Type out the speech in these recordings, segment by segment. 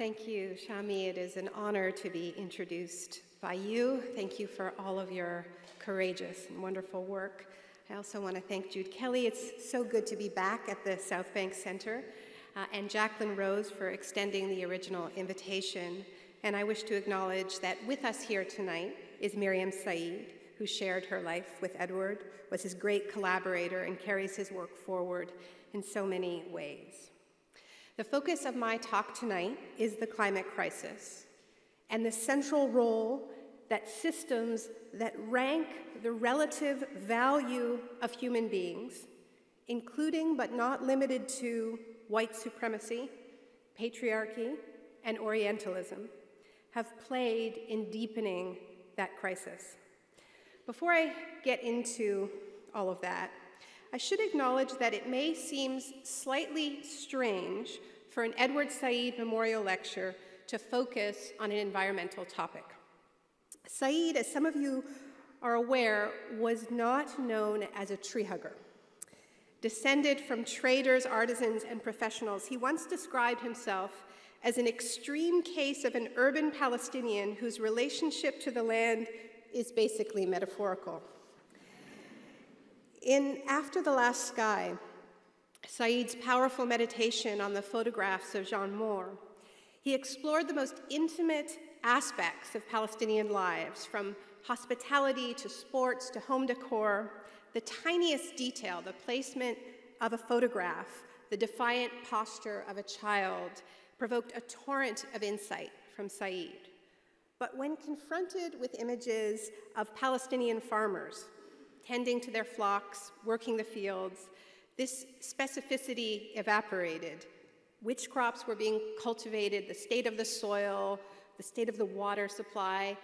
Thank you, Shami. It is an honor to be introduced by you. Thank you for all of your courageous and wonderful work. I also want to thank Jude Kelly. It's so good to be back at the South Bank Center, uh, and Jacqueline Rose for extending the original invitation. And I wish to acknowledge that with us here tonight is Mariam Said, who shared her life with Edward, was his great collaborator, and carries his work forward in so many ways. The focus of my talk tonight is the climate crisis and the central role that systems that rank the relative value of human beings, including but not limited to white supremacy, patriarchy, and Orientalism, have played in deepening that crisis. Before I get into all of that, I should acknowledge that it may seem slightly strange for an Edward Said Memorial Lecture to focus on an environmental topic. Said, as some of you are aware, was not known as a tree hugger. Descended from traders, artisans, and professionals, he once described himself as an extreme case of an urban Palestinian whose relationship to the land is basically metaphorical. In After the Last Sky, Said's powerful meditation on the photographs of Jean Mohr, he explored the most intimate aspects of Palestinian lives, from hospitality to sports to home decor, the tiniest detail, the placement of a photograph, the defiant posture of a child, provoked a torrent of insight from Said. But when confronted with images of Palestinian farmers tending to their flocks, working the fields, this specificity evaporated. Which crops were being cultivated, the state of the soil, the state of the water supply,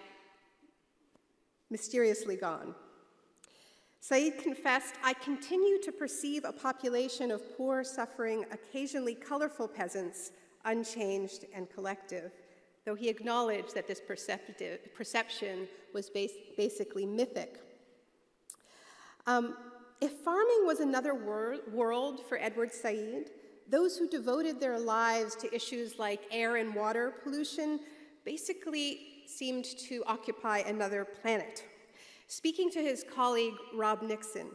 mysteriously gone. Said confessed, I continue to perceive a population of poor, suffering, occasionally colorful peasants, unchanged and collective, though he acknowledged that this perception was bas basically mythic. Um, if farming was another wor world for Edward Said, those who devoted their lives to issues like air and water pollution basically seemed to occupy another planet. Speaking to his colleague Rob Nixon,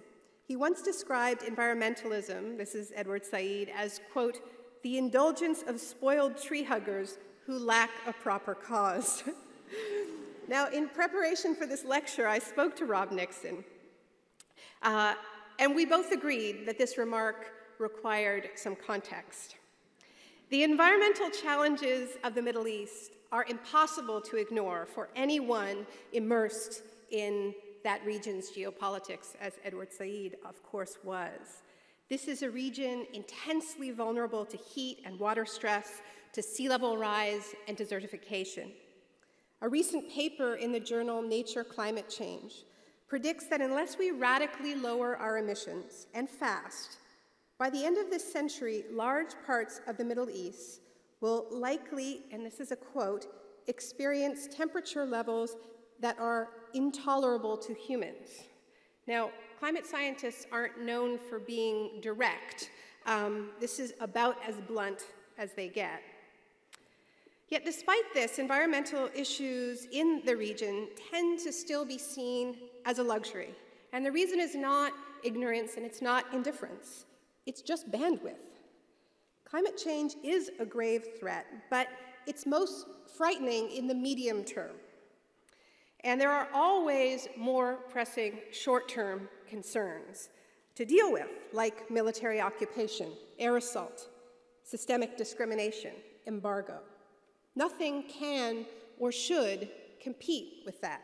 he once described environmentalism, this is Edward Said, as, quote, the indulgence of spoiled tree huggers who lack a proper cause. now, in preparation for this lecture, I spoke to Rob Nixon, uh, and we both agreed that this remark required some context. The environmental challenges of the Middle East are impossible to ignore for anyone immersed in that region's geopolitics, as Edward Said, of course, was. This is a region intensely vulnerable to heat and water stress, to sea level rise, and desertification. A recent paper in the journal Nature Climate Change predicts that unless we radically lower our emissions, and fast, by the end of this century, large parts of the Middle East will likely, and this is a quote, experience temperature levels that are intolerable to humans. Now, climate scientists aren't known for being direct. Um, this is about as blunt as they get. Yet despite this, environmental issues in the region tend to still be seen as a luxury. And the reason is not ignorance and it's not indifference, it's just bandwidth. Climate change is a grave threat, but it's most frightening in the medium term. And there are always more pressing short term concerns to deal with, like military occupation, air assault, systemic discrimination, embargo. Nothing can or should compete with that.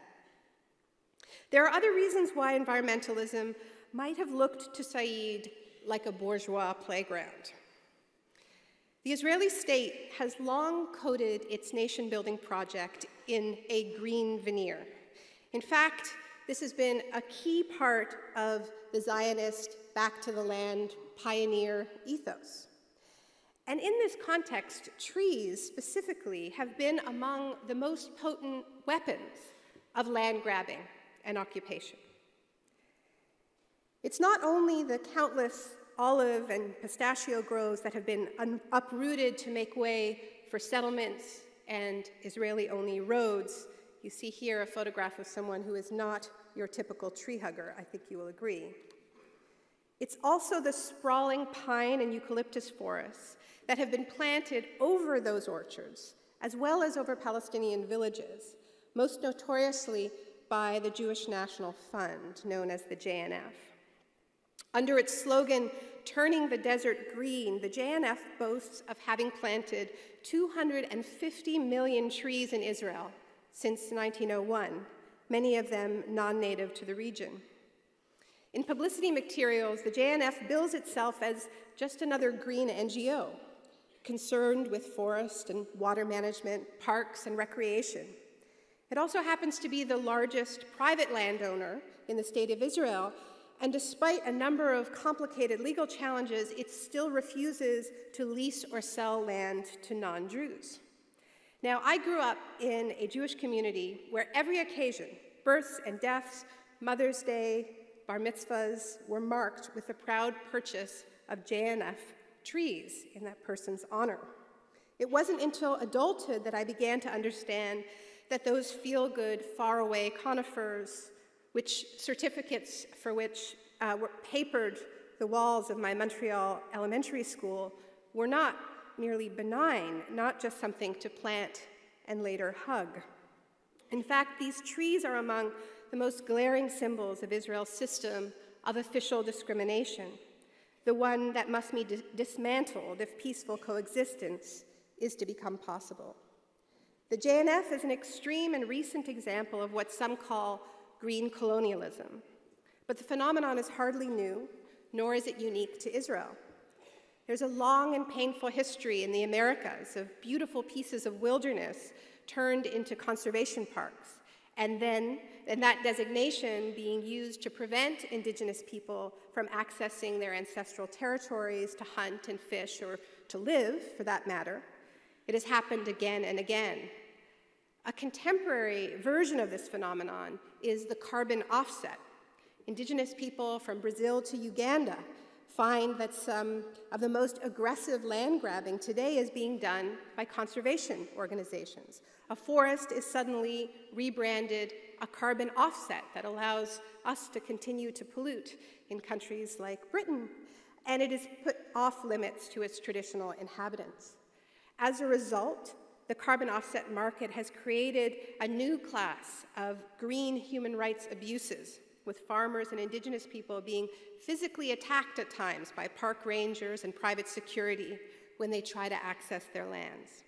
There are other reasons why environmentalism might have looked to Said like a bourgeois playground. The Israeli state has long coded its nation building project in a green veneer. In fact, this has been a key part of the Zionist back to the land pioneer ethos. And in this context, trees specifically have been among the most potent weapons of land grabbing and occupation. It's not only the countless olive and pistachio groves that have been uprooted to make way for settlements and Israeli only roads. You see here a photograph of someone who is not your typical tree hugger, I think you will agree. It's also the sprawling pine and eucalyptus forests that have been planted over those orchards, as well as over Palestinian villages, most notoriously by the Jewish National Fund, known as the JNF. Under its slogan, Turning the Desert Green, the JNF boasts of having planted 250 million trees in Israel since 1901, many of them non native to the region. In publicity materials, the JNF bills itself as just another green NGO, concerned with forest and water management, parks, and recreation. It also happens to be the largest private landowner in the state of Israel, and despite a number of complicated legal challenges, it still refuses to lease or sell land to non Jews. Now, I grew up in a Jewish community where every occasion, births and deaths, Mother's Day, bar mitzvahs, were marked with the proud purchase of JNF trees in that person's honor. It wasn't until adulthood that I began to understand that those feel good, faraway conifers, which certificates for which uh, were papered the walls of my Montreal elementary school, were not merely benign, not just something to plant and later hug. In fact, these trees are among the most glaring symbols of Israel's system of official discrimination, the one that must be dismantled if peaceful coexistence is to become possible. The JNF is an extreme and recent example of what some call green colonialism. But the phenomenon is hardly new, nor is it unique to Israel. There's a long and painful history in the Americas of beautiful pieces of wilderness turned into conservation parks, and then and that designation being used to prevent indigenous people from accessing their ancestral territories to hunt and fish or to live, for that matter. It has happened again and again. A contemporary version of this phenomenon is the carbon offset. Indigenous people from Brazil to Uganda find that some of the most aggressive land grabbing today is being done by conservation organizations. A forest is suddenly rebranded a carbon offset that allows us to continue to pollute in countries like Britain, and it is put off limits to its traditional inhabitants. As a result, the carbon offset market has created a new class of green human rights abuses, with farmers and indigenous people being physically attacked at times by park rangers and private security when they try to access their lands.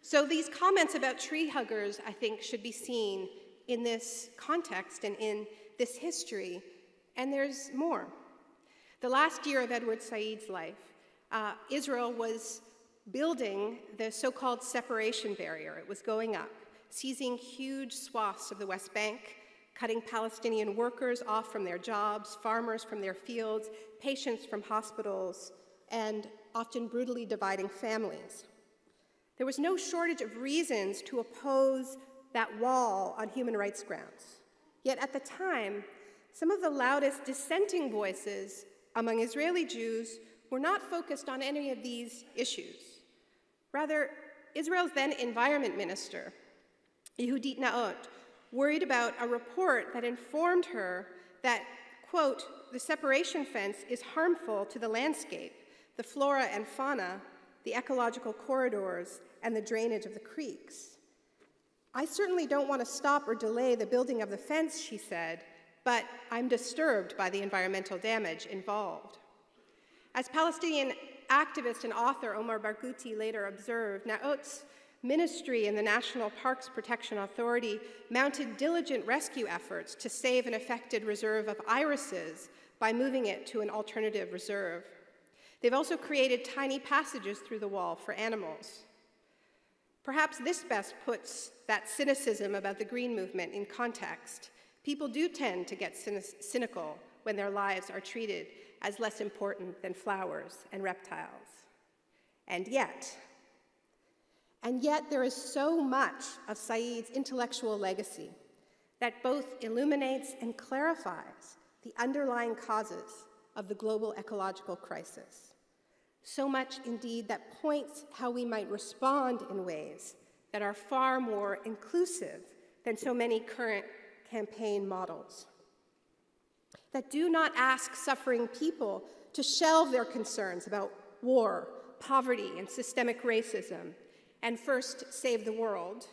So these comments about tree huggers, I think, should be seen in this context and in this history, and there's more. The last year of Edward Said's life, uh, Israel was building the so called separation barrier. It was going up, seizing huge swaths of the West Bank, cutting Palestinian workers off from their jobs, farmers from their fields, patients from hospitals, and often brutally dividing families. There was no shortage of reasons to oppose that wall on human rights grounds. Yet at the time, some of the loudest dissenting voices among Israeli Jews were not focused on any of these issues. Rather, Israel's then environment minister, Yehudit Naot, worried about a report that informed her that, quote, the separation fence is harmful to the landscape, the flora and fauna, the ecological corridors, and the drainage of the creeks. I certainly don't want to stop or delay the building of the fence, she said, but I'm disturbed by the environmental damage involved. As Palestinian activist and author Omar Barghouti later observed, Naot's ministry and the National Parks Protection Authority mounted diligent rescue efforts to save an affected reserve of irises by moving it to an alternative reserve. They've also created tiny passages through the wall for animals. Perhaps this best puts that cynicism about the green movement in context. People do tend to get cynical when their lives are treated as less important than flowers and reptiles. And yet, and yet there is so much of Said's intellectual legacy that both illuminates and clarifies the underlying causes of the global ecological crisis. So much, indeed, that points how we might respond in ways that are far more inclusive than so many current campaign models. That do not ask suffering people to shelve their concerns about war, poverty, and systemic racism, and first save the world,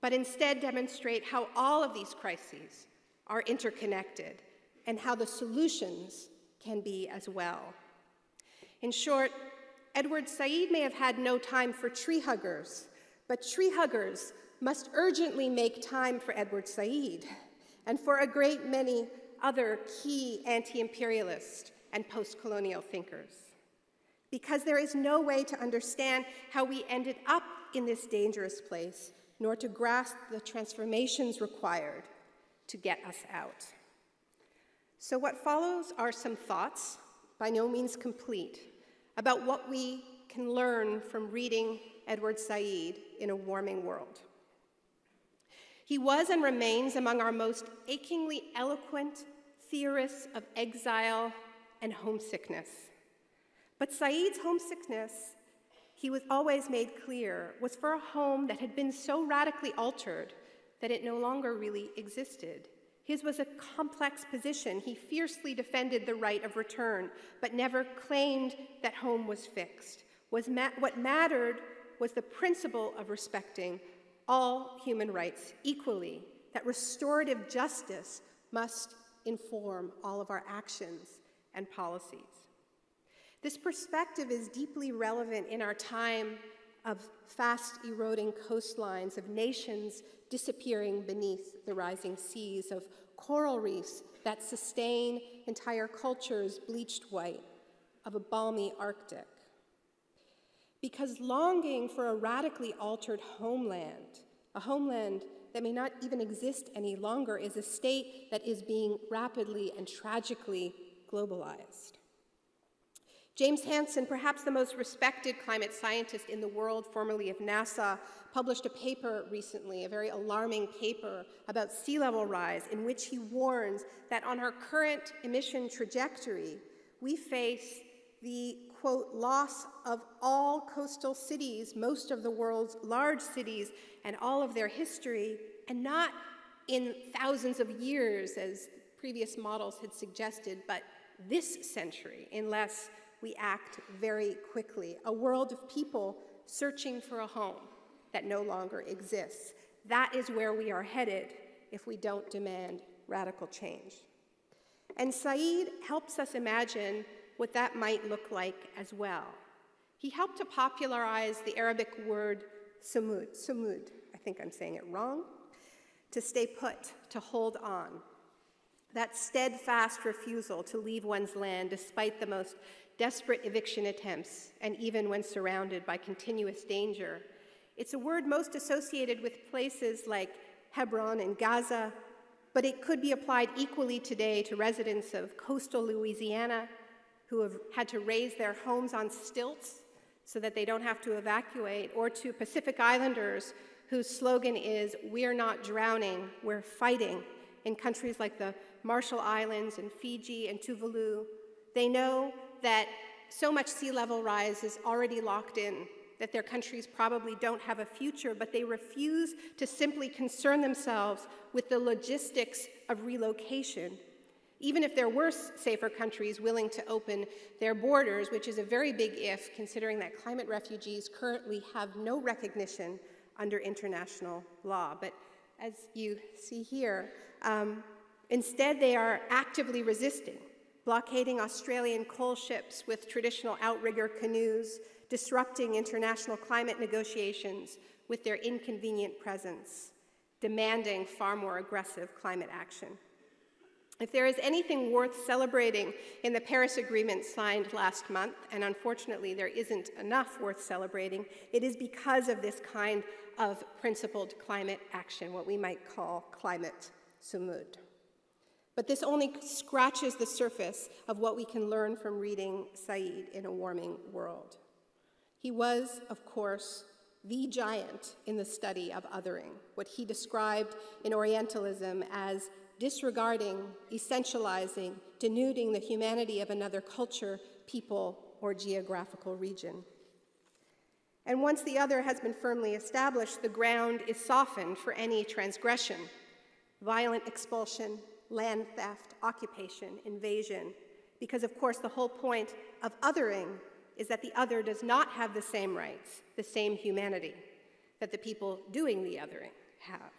but instead demonstrate how all of these crises are interconnected and how the solutions can be as well. In short, Edward Said may have had no time for tree huggers, but tree huggers must urgently make time for Edward Said and for a great many other key anti imperialist and post colonial thinkers. Because there is no way to understand how we ended up in this dangerous place, nor to grasp the transformations required to get us out. So, what follows are some thoughts, by no means complete, about what we can learn from reading Edward Said in a warming world. He was and remains among our most achingly eloquent theorists of exile and homesickness. But Said's homesickness, he was always made clear, was for a home that had been so radically altered that it no longer really existed. His was a complex position. He fiercely defended the right of return, but never claimed that home was fixed. Was ma- what mattered was the principle of respecting all human rights equally, that restorative justice must inform all of our actions and policies. This perspective is deeply relevant in our time of fast eroding coastlines, of nations disappearing beneath the rising seas, of coral reefs that sustain entire cultures bleached white, of a balmy Arctic. Because longing for a radically altered homeland, a homeland that may not even exist any longer, is a state that is being rapidly and tragically globalized. James Hansen, perhaps the most respected climate scientist in the world, formerly of NASA, published a paper recently, a very alarming paper about sea level rise, in which he warns that on our current emission trajectory, we face the quote, loss of all coastal cities, most of the world's large cities, and all of their history, and not in thousands of years, as previous models had suggested, but this century, unless we act very quickly. A world of people searching for a home that no longer exists. That is where we are headed if we don't demand radical change. And Said helps us imagine what that might look like as well. He helped to popularize the Arabic word sumud, sumud, I think I'm saying it wrong, to stay put, to hold on. That steadfast refusal to leave one's land despite the most desperate eviction attempts, and even when surrounded by continuous danger. It's a word most associated with places like Hebron and Gaza, but it could be applied equally today to residents of coastal Louisiana who have had to raise their homes on stilts so that they don't have to evacuate, or to Pacific Islanders whose slogan is, We're not drowning, we're fighting, in countries like the Marshall Islands and Fiji and Tuvalu. They know that so much sea level rise is already locked in, that their countries probably don't have a future, but they refuse to simply concern themselves with the logistics of relocation. Even if there were safer countries willing to open their borders, which is a very big if, considering that climate refugees currently have no recognition under international law. But as you see here, um, instead they are actively resisting blockading Australian coal ships with traditional outrigger canoes, disrupting international climate negotiations with their inconvenient presence, demanding far more aggressive climate action. If there is anything worth celebrating in the Paris Agreement signed last month, and unfortunately there isn't enough worth celebrating, it is because of this kind of principled climate action, what we might call climate sumud. But this only scratches the surface of what we can learn from reading Said in a warming world. He was, of course, the giant in the study of othering, what he described in Orientalism as disregarding, essentializing, denuding the humanity of another culture people, or geographical region. And once the other has been firmly established, the ground is softened for any transgression violent expulsion, land theft, occupation, invasion. Because, of course, the whole point of othering is that the other does not have the same rights, the same humanity that the people doing the othering have.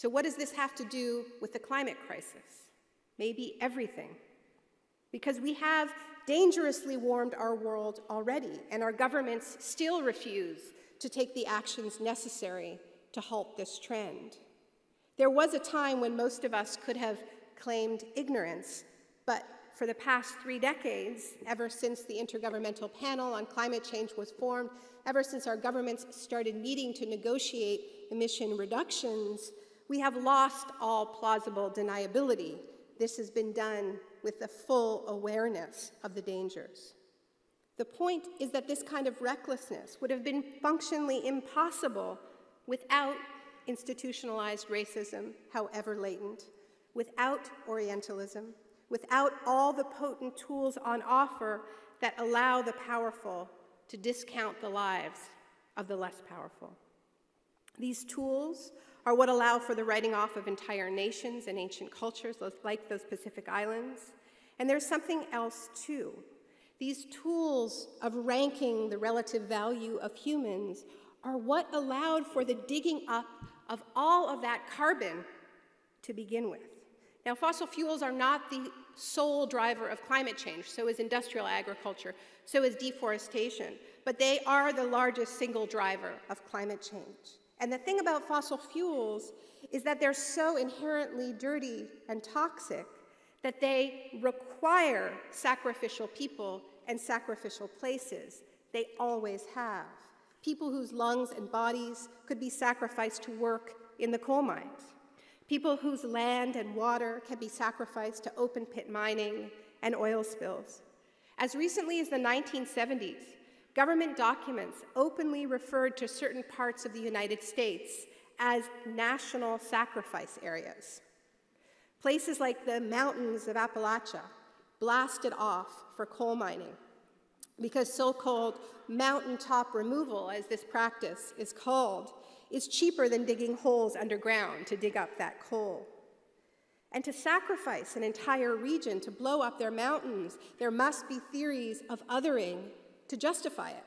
So, what does this have to do with the climate crisis? Maybe everything. Because we have dangerously warmed our world already, and our governments still refuse to take the actions necessary to halt this trend. There was a time when most of us could have claimed ignorance, but for the past three decades, ever since the Intergovernmental Panel on Climate Change was formed, ever since our governments started meeting to negotiate emission reductions, we have lost all plausible deniability. This has been done with the full awareness of the dangers. The point is that this kind of recklessness would have been functionally impossible without institutionalized racism, however latent, without Orientalism, without all the potent tools on offer that allow the powerful to discount the lives of the less powerful. These tools are what allow for the writing off of entire nations and ancient cultures, like those Pacific Islands. And there's something else too. These tools of ranking the relative value of humans are what allowed for the digging up of all of that carbon to begin with. Now, fossil fuels are not the sole driver of climate change, so is industrial agriculture, so is deforestation, but they are the largest single driver of climate change. And the thing about fossil fuels is that they're so inherently dirty and toxic that they require sacrificial people and sacrificial places. They always have. People whose lungs and bodies could be sacrificed to work in the coal mines. People whose land and water can be sacrificed to open pit mining and oil spills. As recently as the 1970s, government documents openly referred to certain parts of the United States as national sacrifice areas. Places like the mountains of Appalachia blasted off for coal mining because so called mountaintop removal, as this practice is called, is cheaper than digging holes underground to dig up that coal. And to sacrifice an entire region to blow up their mountains, there must be theories of othering to justify it.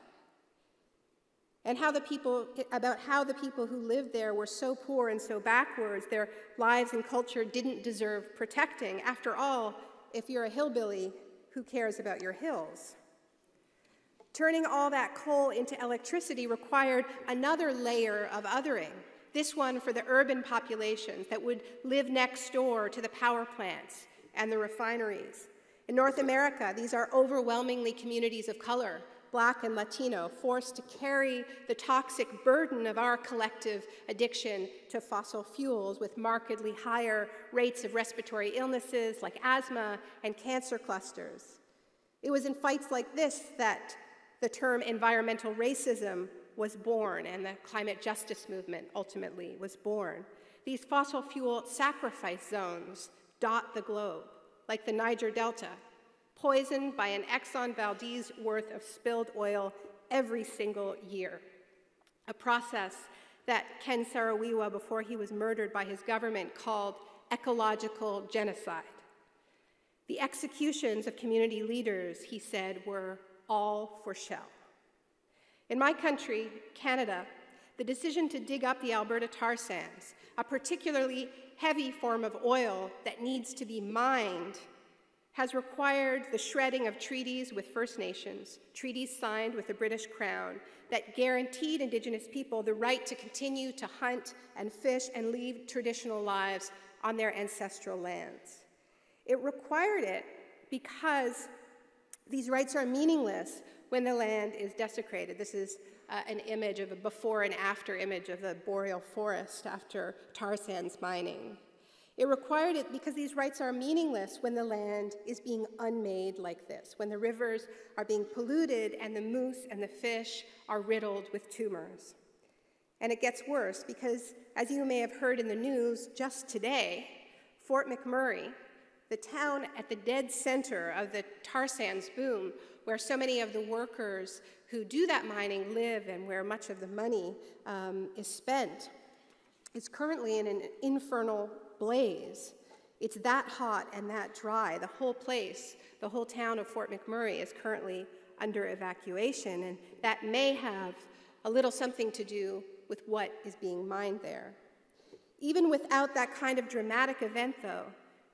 And how the people, about how the people who lived there were so poor and so backwards, their lives and culture didn't deserve protecting. After all, if you're a hillbilly, who cares about your hills? Turning all that coal into electricity required another layer of othering, this one for the urban populations that would live next door to the power plants and the refineries. In North America, these are overwhelmingly communities of color Black and Latino, forced to carry the toxic burden of our collective addiction to fossil fuels with markedly higher rates of respiratory illnesses like asthma and cancer clusters. It was in fights like this that the term environmental racism was born and the climate justice movement ultimately was born. These fossil fuel sacrifice zones dot the globe, like the Niger Delta, poisoned by an Exxon Valdez worth of spilled oil every single year. A process that Ken Saro-Wiwa, before he was murdered by his government, called ecological genocide. The executions of community leaders, he said, were all for shell. In my country, Canada, the decision to dig up the Alberta tar sands, a particularly heavy form of oil that needs to be mined has required the shredding of treaties with First Nations, treaties signed with the British Crown that guaranteed Indigenous people the right to continue to hunt and fish and lead traditional lives on their ancestral lands. It required it because these rights are meaningless when the land is desecrated. This is uh, an image of a before and after image of the boreal forest after tar sands mining. It required it because these rights are meaningless when the land is being unmade like this, when the rivers are being polluted and the moose and the fish are riddled with tumors. And it gets worse because, as you may have heard in the news just today, Fort McMurray, the town at the dead center of the tar sands boom, where so many of the workers who do that mining live and where much of the money um, is spent, is currently in an infernal blaze. It's that hot and that dry. The whole place, the whole town of Fort McMurray, is currently under evacuation, and that may have a little something to do with what is being mined there. Even without that kind of dramatic event, though,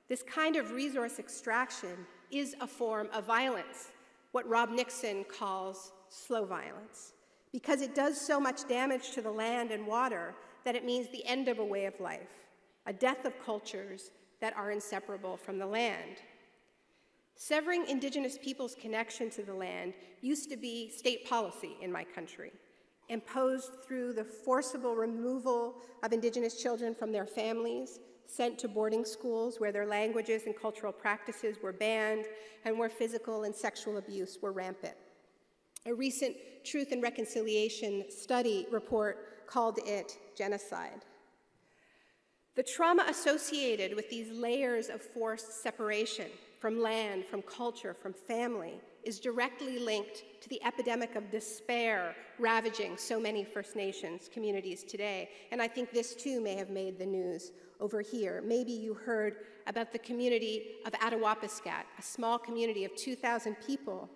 this kind of resource extraction is a form of violence, what Rob Nixon calls slow violence, because it does so much damage to the land and water that it means the end of a way of life, a death of cultures that are inseparable from the land. Severing Indigenous peoples' connection to the land used to be state policy in my country, imposed through the forcible removal of Indigenous children from their families sent to boarding schools where their languages and cultural practices were banned and where physical and sexual abuse were rampant. A recent Truth and Reconciliation study report called it genocide. The trauma associated with these layers of forced separation from land, from culture, from family is directly linked to the epidemic of despair ravaging so many First Nations communities today. And I think this too may have made the news over here. Maybe you heard about the community of Attawapiskat, a small community of 2,000 people,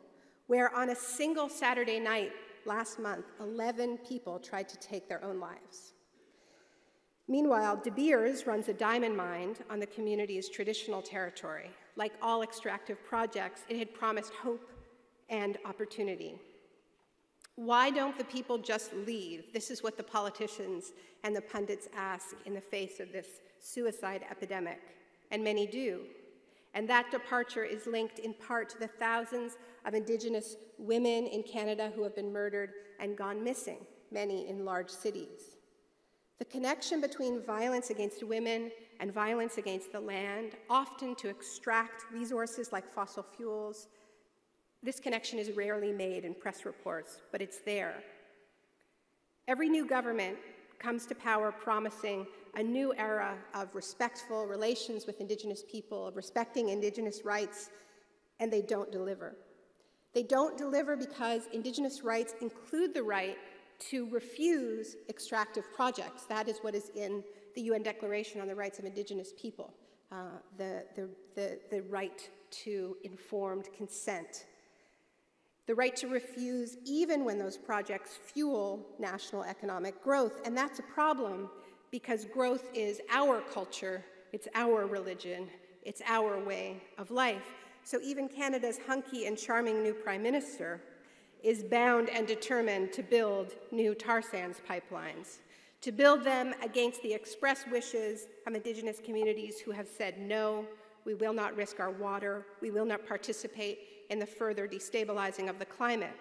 where on a single Saturday night last month, 11 people tried to take their own lives. Meanwhile, De Beers runs a diamond mine on the community's traditional territory. Like all extractive projects, it had promised hope and opportunity. Why don't the people just leave? This is what the politicians and the pundits ask in the face of this suicide epidemic, and many do. And that departure is linked in part to the thousands of Indigenous women in Canada who have been murdered and gone missing, many in large cities. The connection between violence against women and violence against the land, often to extract resources like fossil fuels, this connection is rarely made in press reports, but it's there. Every new government comes to power promising a new era of respectful relations with Indigenous people, of respecting Indigenous rights, and they don't deliver. They don't deliver because Indigenous rights include the right to refuse extractive projects. That is what is in the UN Declaration on the Rights of Indigenous People, uh, the, the, the, the right to informed consent. The right to refuse even when those projects fuel national economic growth. And that's a problem because growth is our culture, it's our religion, it's our way of life. So even Canada's hunky and charming new prime minister is bound and determined to build new tar sands pipelines, to build them against the express wishes of Indigenous communities who have said no, we will not risk our water, we will not participate in the further destabilizing of the climate.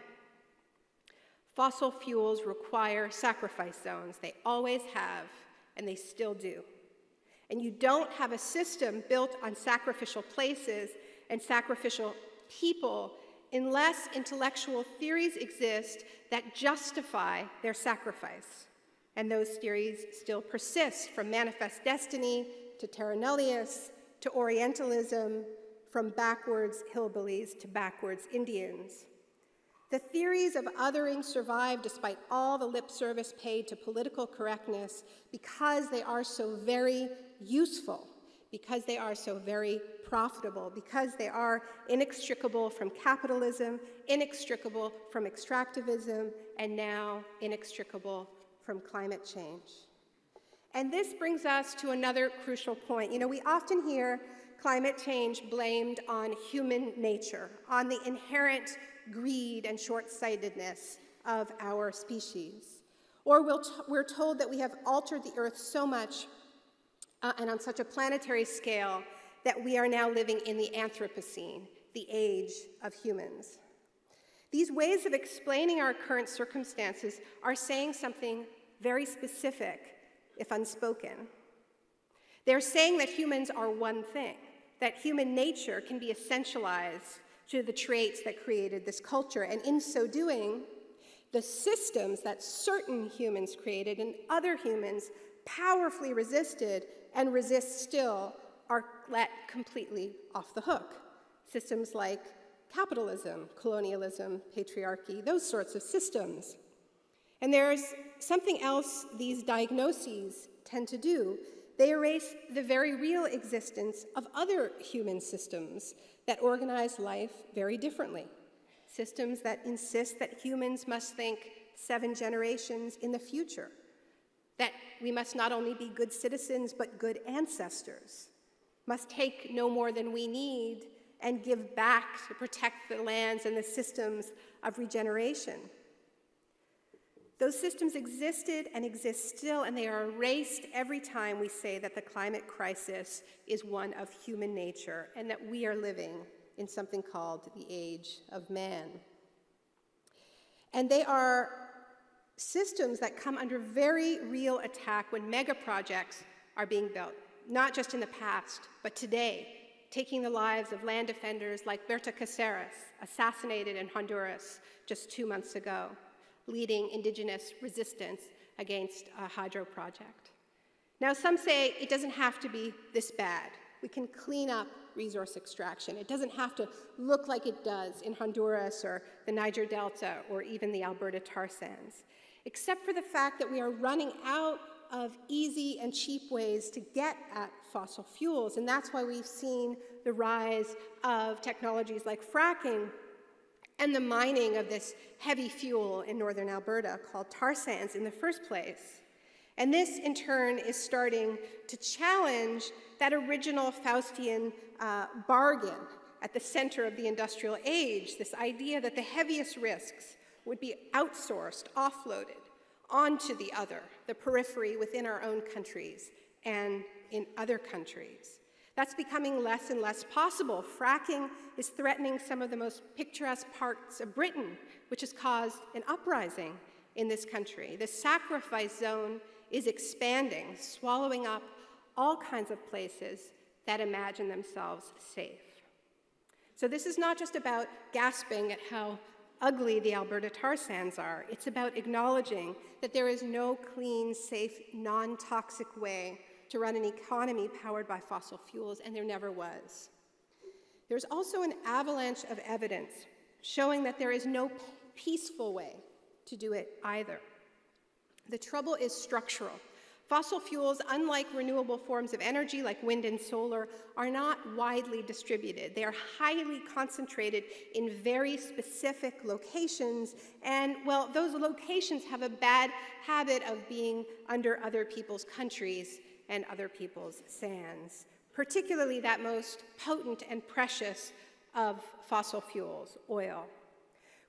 Fossil fuels require sacrifice zones. They always have, and they still do. And you don't have a system built on sacrificial places and sacrificial people unless intellectual theories exist that justify their sacrifice. And those theories still persist from manifest destiny to terra nullius to Orientalism, from backwards hillbillies to backwards Indians. The theories of othering survive despite all the lip service paid to political correctness because they are so very useful, because they are so very profitable, because they are inextricable from capitalism, inextricable from extractivism, and now inextricable from climate change. And this brings us to another crucial point. You know, we often hear climate change blamed on human nature, on the inherent greed and short sightedness of our species. Or we we are told that we have altered the earth so much uh, and on such a planetary scale that we are now living in the Anthropocene, the age of humans. These ways of explaining our current circumstances are saying something very specific, if unspoken. They're saying that humans are one thing, that human nature can be essentialized to the traits that created this culture. And in so doing, the systems that certain humans created and other humans powerfully resisted and resist still are let completely off the hook. Systems like capitalism, colonialism, patriarchy, those sorts of systems. And there's something else these diagnoses tend to do. They erase the very real existence of other human systems that organize life very differently. Systems that insist that humans must think seven generations in the future, that we must not only be good citizens but good ancestors, must take no more than we need and give back to protect the lands and the systems of regeneration. Those systems existed and exist still, and they are erased every time we say that the climate crisis is one of human nature and that we are living in something called the age of man. And they are systems that come under very real attack when mega projects are being built, not just in the past, but today, taking the lives of land defenders like Berta Cáceres, assassinated in Honduras just two months ago, leading indigenous resistance against a hydro project. Now, some say it doesn't have to be this bad. We can clean up resource extraction. It doesn't have to look like it does in Honduras or the Niger Delta or even the Alberta tar sands, except for the fact that we are running out of easy and cheap ways to get at fossil fuels. And that's why we've seen the rise of technologies like fracking and the mining of this heavy fuel in northern Alberta called tar sands in the first place. And this, in turn, is starting to challenge that original Faustian uh, bargain at the center of the industrial age this idea that the heaviest risks would be outsourced, offloaded onto the other, the periphery within our own countries and in other countries. That's becoming less and less possible. Fracking is threatening some of the most picturesque parts of Britain, which has caused an uprising in this country. The sacrifice zone is expanding, swallowing up all kinds of places that imagine themselves safe. So, this is not just about gasping at how ugly the Alberta tar sands are, it's about acknowledging that there is no clean, safe, non toxic way to run an economy powered by fossil fuels, and there never was. There's also an avalanche of evidence showing that there is no peaceful way to do it either. The trouble is structural. Fossil fuels, unlike renewable forms of energy like wind and solar, are not widely distributed. They are highly concentrated in very specific locations, and well, those locations have a bad habit of being under other people's countries and other people's sands, particularly that most potent and precious of fossil fuels, oil.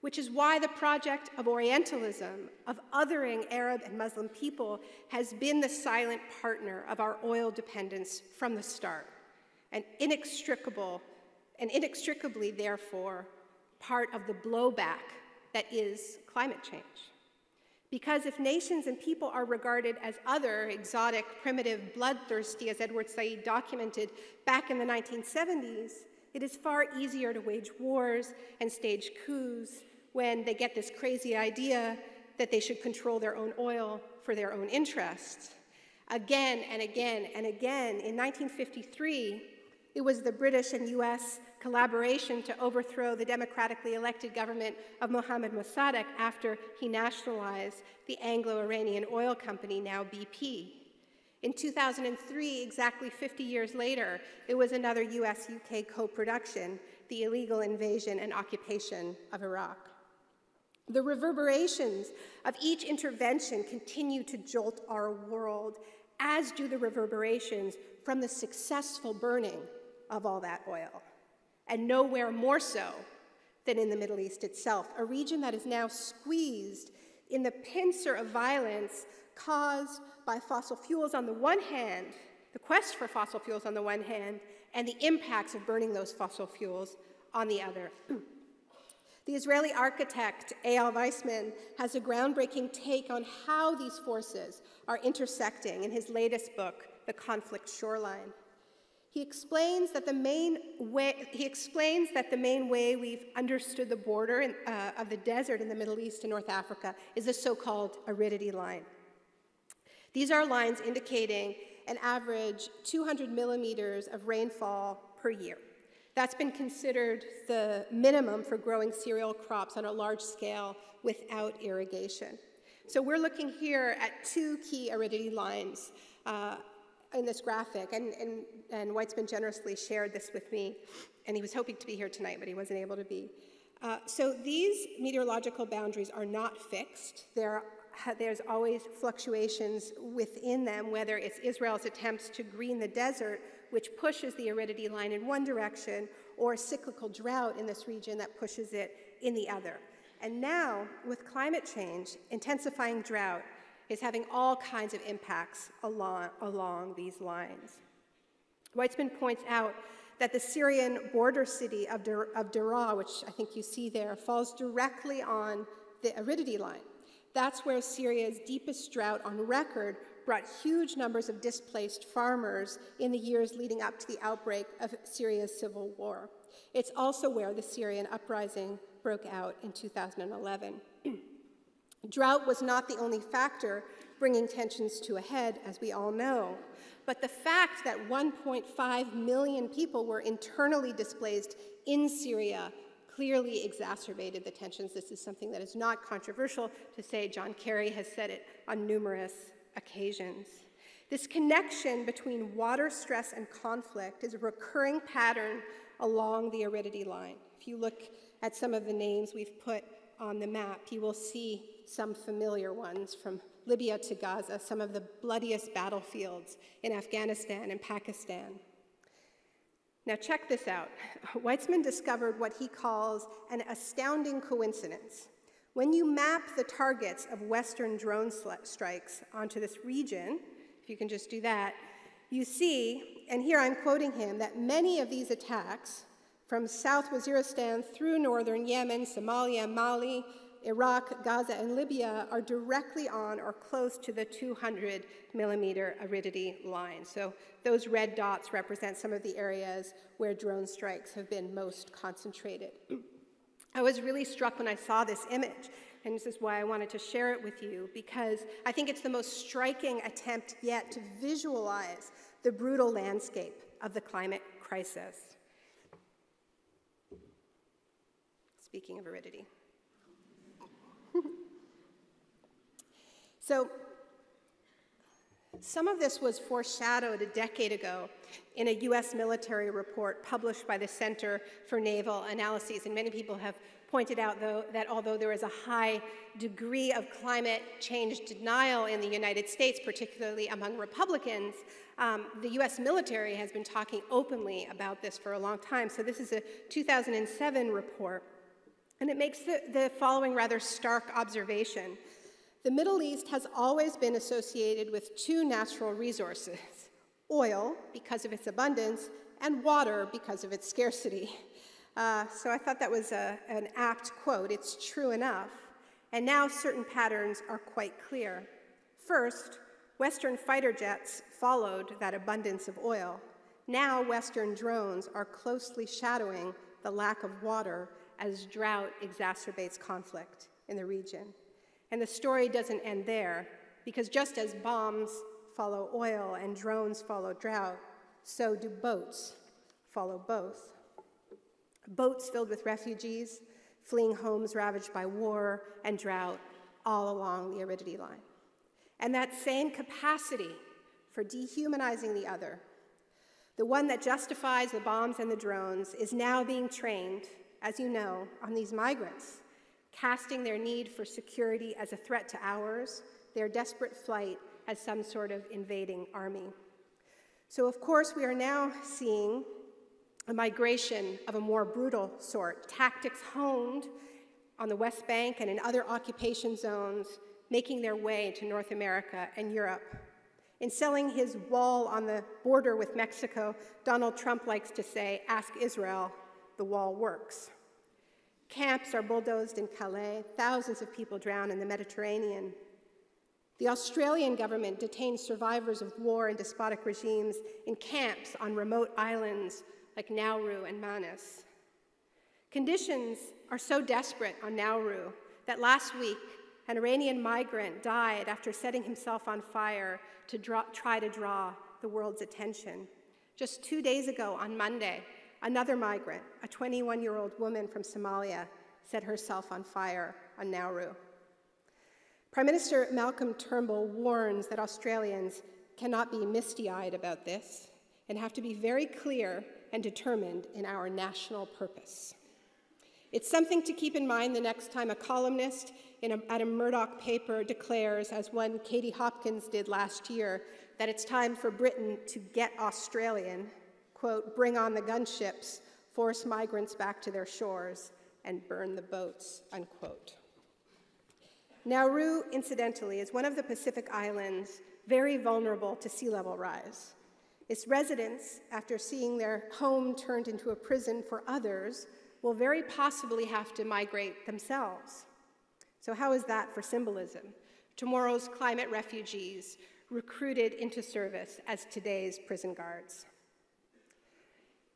Which is why the project of Orientalism, of othering Arab and Muslim people, has been the silent partner of our oil dependence from the start, and inextricable, and inextricably, therefore, part of the blowback that is climate change. Because if nations and people are regarded as other, exotic, primitive, bloodthirsty, as Edward Said documented back in the 1970s, it is far easier to wage wars and stage coups when they get this crazy idea that they should control their own oil for their own interests. Again and again and again, in 1953, it was the British and US collaboration to overthrow the democratically elected government of Mohammad Mossadegh after he nationalized the Anglo Iranian oil company, now BP. In 2003, exactly 50 years later, it was another US UK co production, the illegal invasion and occupation of Iraq. The reverberations of each intervention continue to jolt our world, as do the reverberations from the successful burning of all that oil and nowhere more so than in the Middle East itself, a region that is now squeezed in the pincer of violence caused by fossil fuels on the one hand, the quest for fossil fuels on the one hand, and the impacts of burning those fossil fuels on the other. The Israeli architect Eyal Weizman has a groundbreaking take on how these forces are intersecting in his latest book, The Conflict Shoreline. He explains that the main way, he explains that the main way we've understood the border in, uh, of the desert in the Middle East and North Africa is the so-called aridity line. These are lines indicating an average 200 millimeters of rainfall per year. That's been considered the minimum for growing cereal crops on a large scale without irrigation. So we're looking here at two key aridity lines uh, in this graphic, and, and, and Weizman generously shared this with me, and he was hoping to be here tonight, but he wasn't able to be. Uh, so these meteorological boundaries are not fixed. There there's always fluctuations within them, whether it's Israel's attempts to green the desert, which pushes the aridity line in one direction, or cyclical drought in this region that pushes it in the other. And now, with climate change, intensifying drought is having all kinds of impacts along, along these lines. Weizman points out that the Syrian border city of, Dar- of Daraa, which I think you see there, falls directly on the aridity line. That's where Syria's deepest drought on record brought huge numbers of displaced farmers in the years leading up to the outbreak of Syria's civil war. It's also where the Syrian uprising broke out in 2011. Drought was not the only factor bringing tensions to a head, as we all know, but the fact that 1.5 million people were internally displaced in Syria clearly exacerbated the tensions. This is something that is not controversial to say. John Kerry has said it on numerous occasions. This connection between water stress and conflict is a recurring pattern along the aridity line. If you look at some of the names we've put on the map, you will see some familiar ones from Libya to Gaza, some of the bloodiest battlefields in Afghanistan and Pakistan. Now, check this out. Weizman discovered what he calls an astounding coincidence. When you map the targets of Western drone strikes onto this region, if you can just do that, you see, and here I'm quoting him, that many of these attacks from South Waziristan through northern Yemen, Somalia, Mali, Iraq, Gaza, and Libya are directly on or close to the 200 millimeter aridity line. So those red dots represent some of the areas where drone strikes have been most concentrated. I was really struck when I saw this image, and this is why I wanted to share it with you, because I think it's the most striking attempt yet to visualize the brutal landscape of the climate crisis. Speaking of aridity. So, some of this was foreshadowed a decade ago in a US military report published by the Center for Naval Analyses. And many people have pointed out, though, that although there is a high degree of climate change denial in the United States, particularly among Republicans, um, the US military has been talking openly about this for a long time. So, this is a 2007 report. And it makes the, the following rather stark observation the Middle East has always been associated with two natural resources oil, because of its abundance, and water, because of its scarcity. Uh, so I thought that was a, an apt quote. It's true enough. And now certain patterns are quite clear. First, Western fighter jets followed that abundance of oil. Now, Western drones are closely shadowing the lack of water as drought exacerbates conflict in the region. And the story doesn't end there, because just as bombs follow oil and drones follow drought, so do boats follow both. Boats filled with refugees, fleeing homes ravaged by war and drought all along the aridity line. And that same capacity for dehumanizing the other, the one that justifies the bombs and the drones, is now being trained, as you know, on these migrants casting their need for security as a threat to ours, their desperate flight as some sort of invading army. So, of course, we are now seeing a migration of a more brutal sort, tactics honed on the West Bank and in other occupation zones, making their way to North America and Europe. In selling his wall on the border with Mexico, Donald Trump likes to say, Ask Israel, the wall works. Camps are bulldozed in Calais. Thousands of people drown in the Mediterranean. The Australian government detains survivors of war and despotic regimes in camps on remote islands like Nauru and Manus. Conditions are so desperate on Nauru that last week an Iranian migrant died after setting himself on fire to draw, try to draw the world's attention. Just two days ago, on Monday, another migrant, a 21 year old woman from Somalia, set herself on fire on Nauru. Prime Minister Malcolm Turnbull warns that Australians cannot be misty eyed about this and have to be very clear and determined in our national purpose. It's something to keep in mind the next time a columnist a, at a Murdoch paper declares, as one Katie Hopkins did last year, that it's time for Britain to get Australian, quote, bring on the gunships, force migrants back to their shores, and burn the boats, unquote. Nauru, incidentally, is one of the Pacific islands very vulnerable to sea level rise. Its residents, after seeing their home turned into a prison for others, will very possibly have to migrate themselves. So, how is that for symbolism? Tomorrow's climate refugees recruited into service as today's prison guards.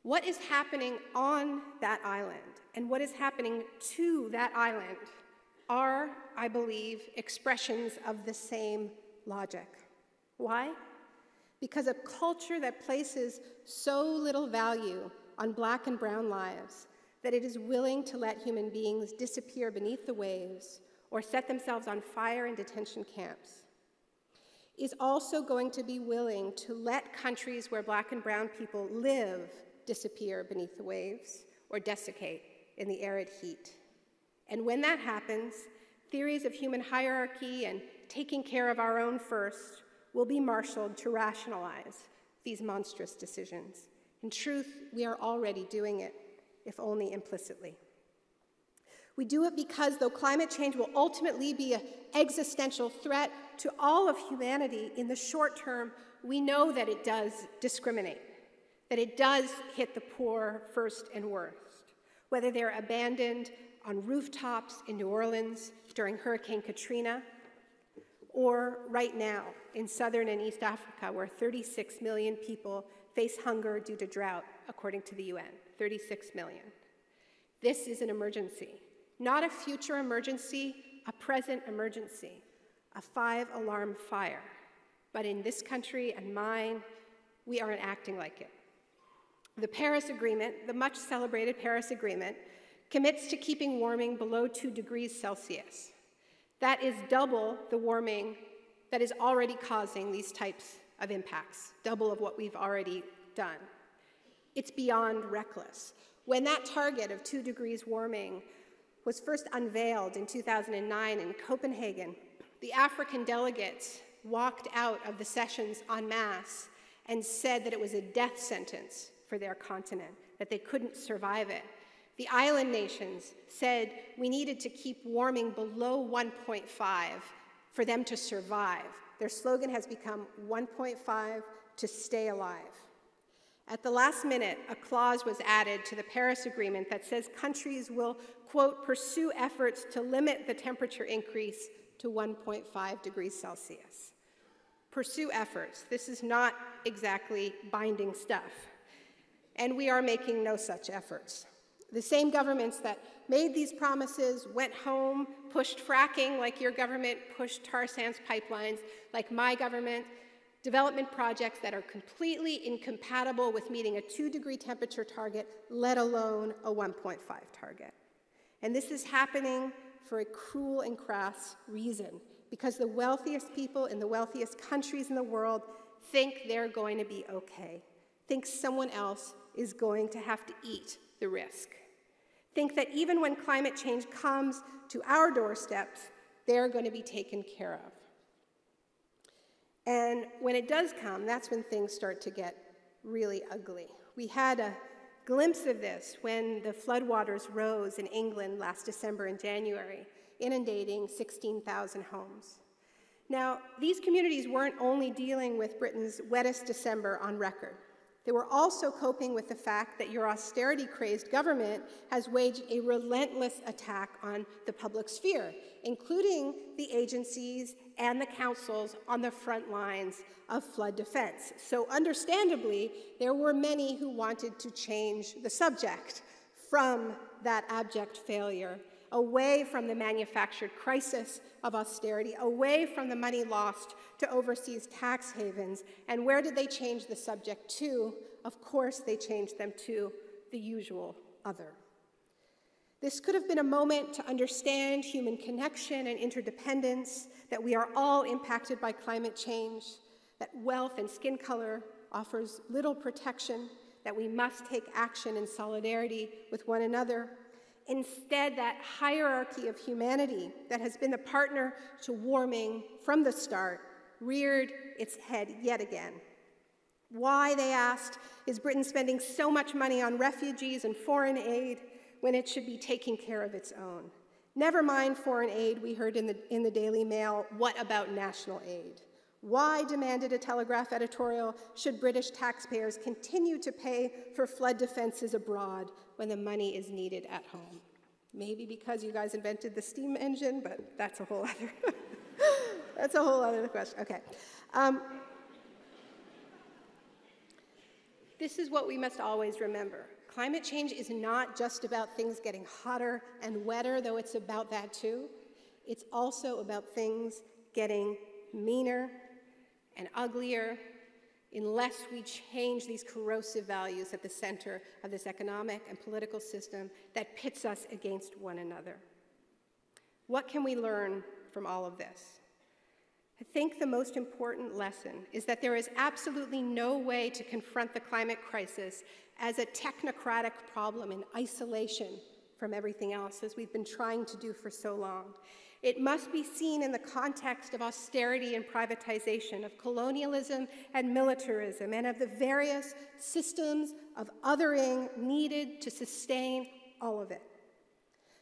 What is happening on that island and what is happening to that island are, I believe, expressions of the same logic. Why? Because a culture that places so little value on black and brown lives that it is willing to let human beings disappear beneath the waves or set themselves on fire in detention camps is also going to be willing to let countries where black and brown people live disappear beneath the waves or desiccate in the arid heat. And when that happens, theories of human hierarchy and taking care of our own first will be marshaled to rationalize these monstrous decisions. In truth, we are already doing it, if only implicitly. We do it because though climate change will ultimately be an existential threat to all of humanity in the short term, we know that it does discriminate, that it does hit the poor first and worst, whether they're abandoned on rooftops in New Orleans during Hurricane Katrina, or right now in southern and East Africa, where 36 million people face hunger due to drought, according to the UN. 36 million. This is an emergency. Not a future emergency, a present emergency, a five alarm fire. But in this country and mine, we aren't acting like it. The Paris Agreement, the much celebrated Paris Agreement, commits to keeping warming below 2 degrees Celsius. That is double the warming that is already causing these types of impacts, double of what we've already done. It's beyond reckless. When that target of 2 degrees warming was first unveiled in 2009 in Copenhagen, the African delegates walked out of the sessions en masse and said that it was a death sentence for their continent, that they couldn't survive it. The island nations said we needed to keep warming below 1.5 for them to survive. Their slogan has become 1.5 to stay alive. At the last minute, a clause was added to the Paris Agreement that says countries will, quote, pursue efforts to limit the temperature increase to 1.5 degrees Celsius. Pursue efforts. This is not exactly binding stuff. And we are making no such efforts. The same governments that made these promises went home, pushed fracking like your government pushed tar sands pipelines, like my government development projects that are completely incompatible with meeting a two degree temperature target, let alone a 1.5 target. And this is happening for a cruel and crass reason because the wealthiest people in the wealthiest countries in the world think they're going to be okay, think someone else is going to have to eat the risk, think that even when climate change comes to our doorsteps, they're going to be taken care of. And when it does come, that's when things start to get really ugly. We had a glimpse of this when the floodwaters rose in England last December and January, inundating 16,000 homes. Now, these communities weren't only dealing with Britain's wettest December on record. They were also coping with the fact that your austerity crazed government has waged a relentless attack on the public sphere, including the agencies and the councils on the front lines of flood defense. So, understandably, there were many who wanted to change the subject from that abject failure away from the manufactured crisis of austerity, away from the money lost to overseas tax havens. And where did they change the subject to? Of course, they changed them to the usual other. This could have been a moment to understand human connection and interdependence, that we are all impacted by climate change, that wealth and skin color offers little protection, that we must take action in solidarity with one another. Instead, that hierarchy of humanity that has been the partner to warming from the start reared its head yet again. Why, they asked, is Britain spending so much money on refugees and foreign aid when it should be taking care of its own? Never mind foreign aid, we heard in the, in the Daily Mail. What about national aid? Why, demanded a Telegraph editorial, should British taxpayers continue to pay for flood defenses abroad when the money is needed at home? Maybe because you guys invented the steam engine, but that's a whole other, that's a whole other question. Okay. Um, this is what we must always remember. Climate change is not just about things getting hotter and wetter, though it's about that too. It's also about things getting meaner and uglier unless we change these corrosive values at the center of this economic and political system that pits us against one another. What can we learn from all of this? I think the most important lesson is that there is absolutely no way to confront the climate crisis as a technocratic problem in isolation from everything else, as we've been trying to do for so long. It must be seen in the context of austerity and privatization, of colonialism and militarism, and of the various systems of othering needed to sustain all of it.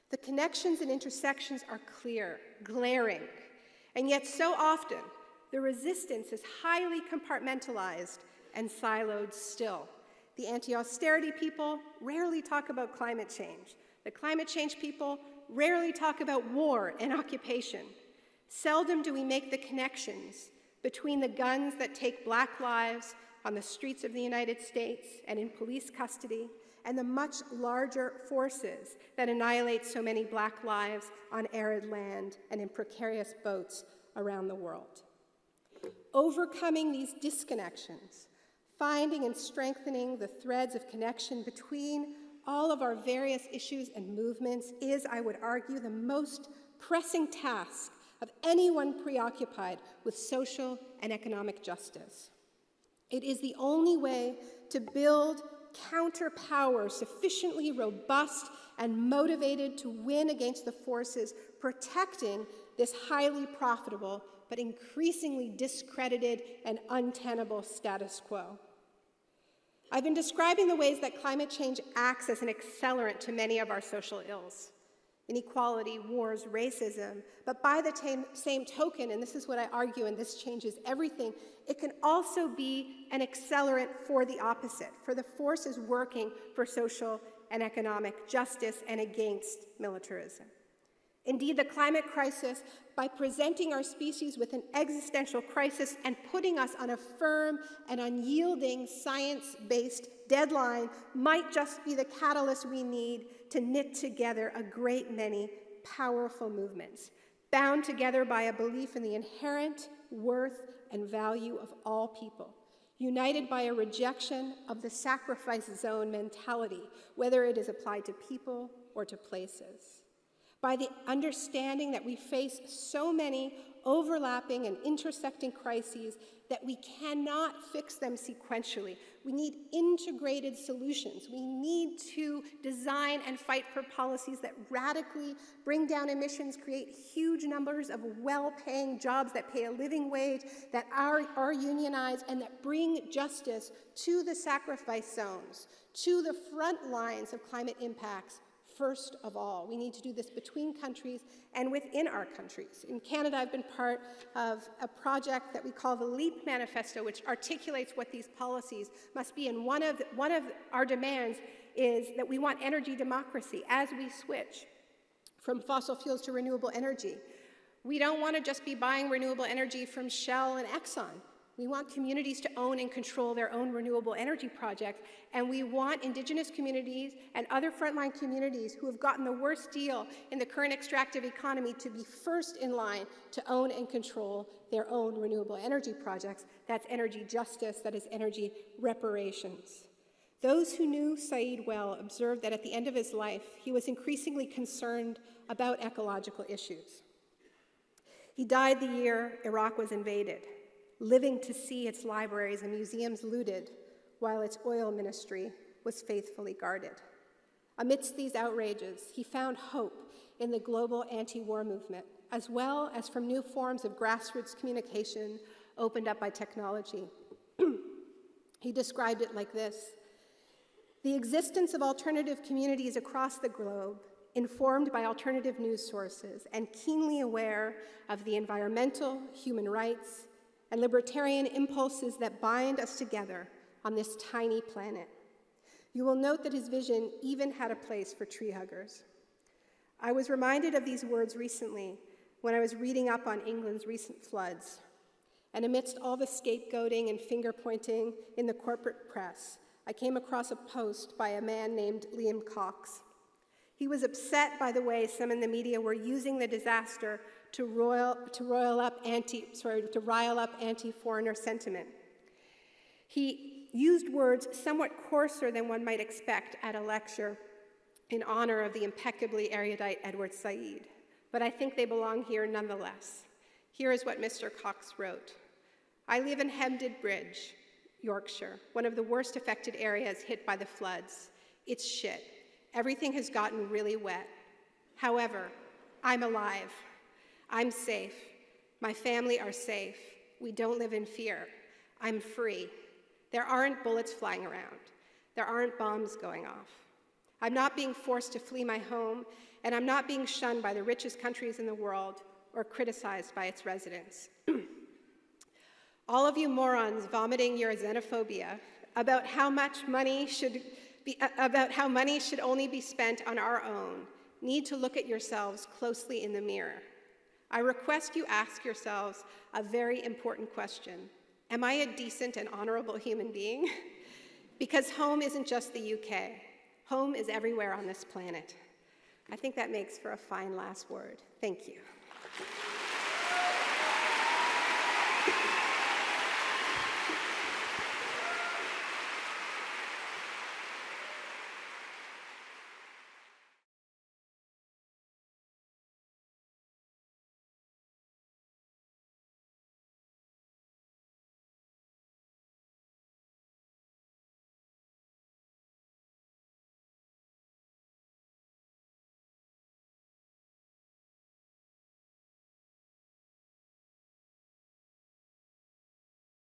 The connections and intersections are clear, glaring, and yet so often the resistance is highly compartmentalized and siloed still. The anti austerity people rarely talk about climate change. The climate change people rarely talk about war and occupation. Seldom do we make the connections between the guns that take black lives on the streets of the United States and in police custody and the much larger forces that annihilate so many black lives on arid land and in precarious boats around the world. Overcoming these disconnections, finding and strengthening the threads of connection between all of our various issues and movements is, I would argue, the most pressing task of anyone preoccupied with social and economic justice. It is the only way to build counterpower sufficiently robust and motivated to win against the forces protecting this highly profitable but increasingly discredited and untenable status quo. I've been describing the ways that climate change acts as an accelerant to many of our social ills inequality, wars, racism. But by the same token, and this is what I argue, and this changes everything, it can also be an accelerant for the opposite, for the forces working for social and economic justice and against militarism. Indeed, the climate crisis, by presenting our species with an existential crisis and putting us on a firm and unyielding science based deadline, might just be the catalyst we need to knit together a great many powerful movements, bound together by a belief in the inherent worth and value of all people united by a rejection of the sacrifice zone mentality, whether it is applied to people or to places by the understanding that we face so many overlapping and intersecting crises that we cannot fix them sequentially. We need integrated solutions. We need to design and fight for policies that radically bring down emissions, create huge numbers of well paying jobs that pay a living wage, that are, are unionized, and that bring justice to the sacrifice zones, to the front lines of climate impacts first of all. We need to do this between countries and within our countries. In Canada, I've been part of a project that we call the LEAP Manifesto, which articulates what these policies must be. And one of, one of our demands is that we want energy democracy as we switch from fossil fuels to renewable energy. We don't want to just be buying renewable energy from Shell and Exxon. We want communities to own and control their own renewable energy projects, and we want Indigenous communities and other frontline communities who have gotten the worst deal in the current extractive economy to be first in line to own and control their own renewable energy projects. That's energy justice, that is energy reparations. Those who knew Said well observed that at the end of his life, he was increasingly concerned about ecological issues. He died the year Iraq was invaded living to see its libraries and museums looted while its oil ministry was faithfully guarded. Amidst these outrages, he found hope in the global anti war movement, as well as from new forms of grassroots communication opened up by technology. he described it like this The existence of alternative communities across the globe, informed by alternative news sources and keenly aware of the environmental, human rights, and libertarian impulses that bind us together on this tiny planet. You will note that his vision even had a place for tree huggers. I was reminded of these words recently when I was reading up on England's recent floods. And amidst all the scapegoating and finger pointing in the corporate press, I came across a post by a man named Liam Cox. He was upset by the way some in the media were using the disaster to roil, to roil up anti, sorry, to rile up anti-foreigner sentiment. He used words somewhat coarser than one might expect at a lecture in honor of the impeccably erudite Edward Said, but I think they belong here nonetheless. Here is what Mr. Cox wrote. I live in Hebden Bridge, Yorkshire, one of the worst affected areas hit by the floods. It's shit. Everything has gotten really wet. However, I'm alive. I'm safe. My family are safe. We don't live in fear. I'm free. There aren't bullets flying around. There aren't bombs going off. I'm not being forced to flee my home, and I'm not being shunned by the richest countries in the world or criticized by its residents. All of you morons vomiting your xenophobia about how much money should be, about how money should only be spent on our own need to look at yourselves closely in the mirror. I request you ask yourselves a very important question Am I a decent and honorable human being? because home isn't just the UK, home is everywhere on this planet. I think that makes for a fine last word. Thank you.